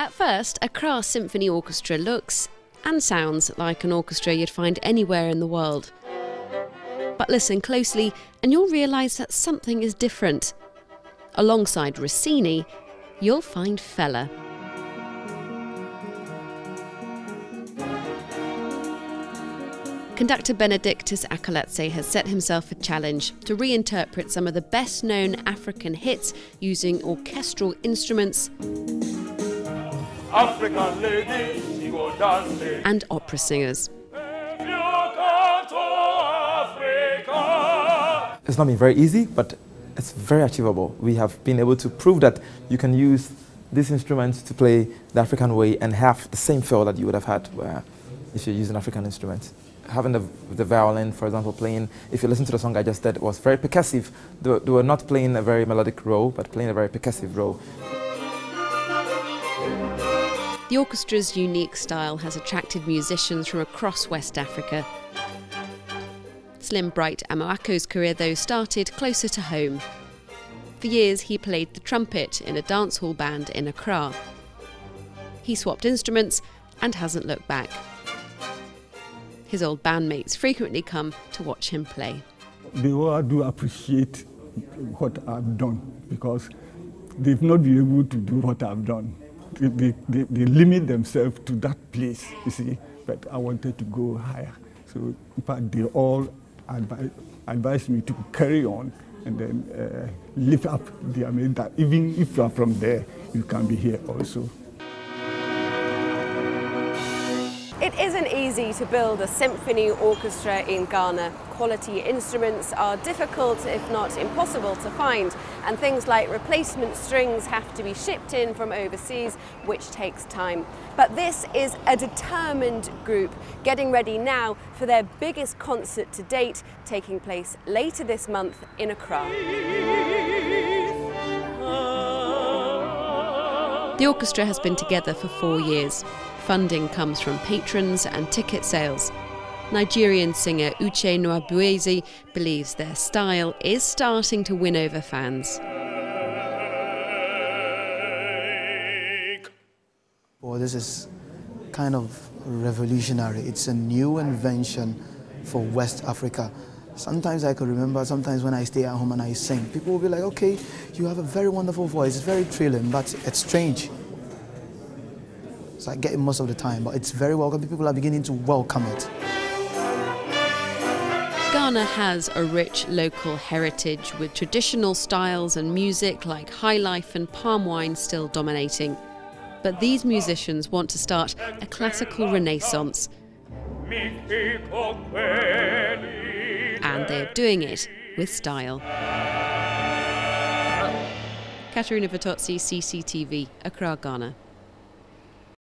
At first, a Accra Symphony Orchestra looks and sounds like an orchestra you'd find anywhere in the world. But listen closely, and you'll realise that something is different. Alongside Rossini, you'll find Fela. Conductor Benedictus Akoladze has set himself a challenge to reinterpret some of the best known African hits using orchestral instruments lady, and opera singers. It's not been very easy, but it's very achievable. We have been able to prove that you can use these instruments to play the African way and have the same feel that you would have had uh, if you're using African instruments having the, the violin, for example, playing, if you listen to the song I just did, was very percussive. They, they were not playing a very melodic role, but playing a very percussive role. The orchestra's unique style has attracted musicians from across West Africa. Slim Bright Amoako's career, though, started closer to home. For years, he played the trumpet in a dancehall band in Accra. He swapped instruments and hasn't looked back. His old bandmates frequently come to watch him play. They all do appreciate what I've done because they've not been able to do what I've done. They, they, they, limit themselves to that place, you see, but I wanted to go higher. So, fact, they all advise, advised me to carry on and then uh, lift up the I mean, that even if you are from there, you can be here also. It isn't easy to build a symphony orchestra in Ghana. Quality instruments are difficult, if not impossible, to find, and things like replacement strings have to be shipped in from overseas, which takes time. But this is a determined group getting ready now for their biggest concert to date, taking place later this month in Accra. The orchestra has been together for four years. Funding comes from patrons and ticket sales. Nigerian singer Uche Nwabueze believes their style is starting to win over fans. Well, this is kind of revolutionary. It's a new invention for West Africa. Sometimes I could remember, sometimes when I stay at home and I sing, people will be like, okay, you have a very wonderful voice, it's very thrilling, but it's strange. So I get it most of the time, but it's very welcome. People are beginning to welcome it. Ghana has a rich local heritage with traditional styles and music like high life and palm wine still dominating. But these musicians want to start a classical renaissance. And they're doing it with style. Katerina Vittozzi, CCTV, Accra, Ghana.